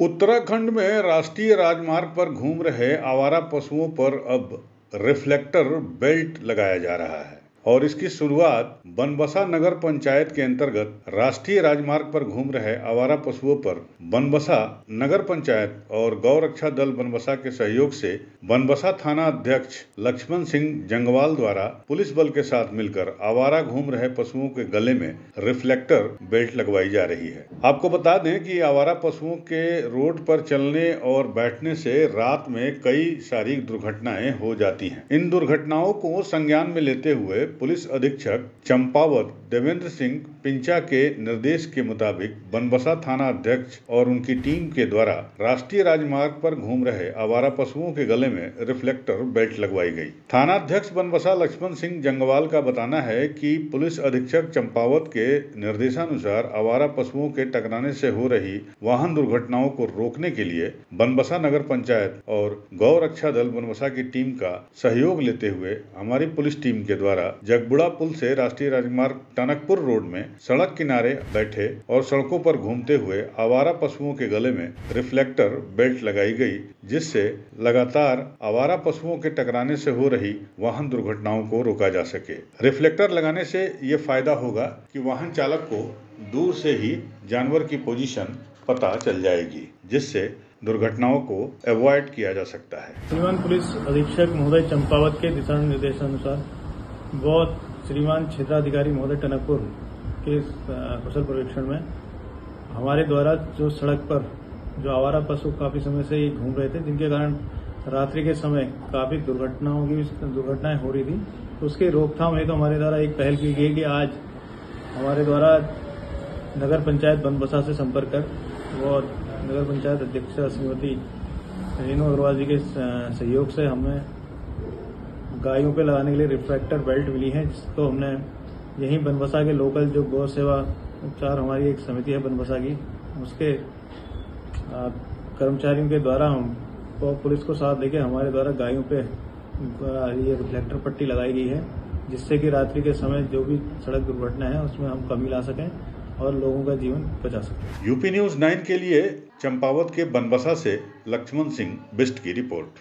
उत्तराखंड में राष्ट्रीय राजमार्ग पर घूम रहे आवारा पशुओं पर अब रिफ्लेक्टर बेल्ट लगाया जा रहा है। और इसकी शुरुआत बनबसा नगर पंचायत के अंतर्गत राष्ट्रीय राजमार्ग पर घूम रहे आवारा पशुओं पर बनबसा नगर पंचायत और गौ रक्षा दल बनबसा के सहयोग से बनबसा थाना अध्यक्ष लक्ष्मण सिंह जंगवाल द्वारा पुलिस बल के साथ मिलकर आवारा घूम रहे पशुओं के गले में रिफ्लेक्टर बेल्ट लगवाई जा रही है। आपको बता दें कि आवारा पशुओं के रोड पर चलने और बैठने से रात में कई सारी दुर्घटनाएँ हो जाती हैं। इन दुर्घटनाओं को संज्ञान में लेते हुए पुलिस अधीक्षक चंपावत देवेंद्र सिंह पिंचा के निर्देश के मुताबिक बनबसा थाना अध्यक्ष और उनकी टीम के द्वारा राष्ट्रीय राजमार्ग पर घूम रहे आवारा पशुओं के गले में रिफ्लेक्टर बेल्ट लगवाई गई। थाना अध्यक्ष बनबसा लक्ष्मण सिंह जंगवाल का बताना है कि पुलिस अधीक्षक चंपावत के निर्देशानुसार आवारा पशुओं के टकराने से हो रही वाहन दुर्घटनाओं को रोकने के लिए बनबसा नगर पंचायत और गौ रक्षा दल बनबसा की टीम का सहयोग लेते हुए हमारी पुलिस टीम के द्वारा जगबुड़ा पुल से राष्ट्रीय राजमार्ग टनकपुर रोड में सड़क किनारे बैठे और सड़कों पर घूमते हुए आवारा पशुओं के गले में रिफ्लेक्टर बेल्ट लगाई गई, जिससे लगातार आवारा पशुओं के टकराने से हो रही वाहन दुर्घटनाओं को रोका जा सके। रिफ्लेक्टर लगाने से ये फ़ायदा होगा कि वाहन चालक को दूर से ही जानवर की पोजीशन पता चल जाएगी, जिससे दुर्घटनाओं को अवॉइड किया जा सकता है। श्रीमान पुलिस अधीक्षक महोदय चंपावत के दिशा निर्देशानुसार व श्रीमान क्षेत्राधिकारी महोदय टनकपुर के कुशल पर्यवेक्षण में हमारे द्वारा जो सड़क पर जो आवारा पशु काफ़ी समय से घूम रहे थे, जिनके कारण रात्रि के समय काफ़ी दुर्घटनाओं की दुर्घटनाएँ हो रही थी तो उसके रोकथाम हेतु तो हमारे द्वारा एक पहल की गई कि आज हमारे द्वारा नगर पंचायत बनबसा से संपर्क कर और नगर पंचायत अध्यक्ष श्रीमती रेणु अग्रवाल जी के सहयोग से हमें गायों पे लगाने के लिए रिफ्रैक्टर बेल्ट मिली है जिसको हमने यहीं बनबसा के लोकल जो गौ सेवा उपचार हमारी एक समिति है बनबसा की, उसके कर्मचारियों के द्वारा हम पुलिस को साथ लेके हमारे द्वारा गायों पे ये रिफ्लेक्टर पट्टी लगाई गई है, जिससे कि रात्रि के समय जो भी सड़क दुर्घटना है, उसमें हम कमी ला सकें और लोगों का जीवन बचा सकें। यूपी न्यूज़ नाइन के लिए चंपावत के बनबसा से लक्ष्मण सिंह बिस्ट की रिपोर्ट।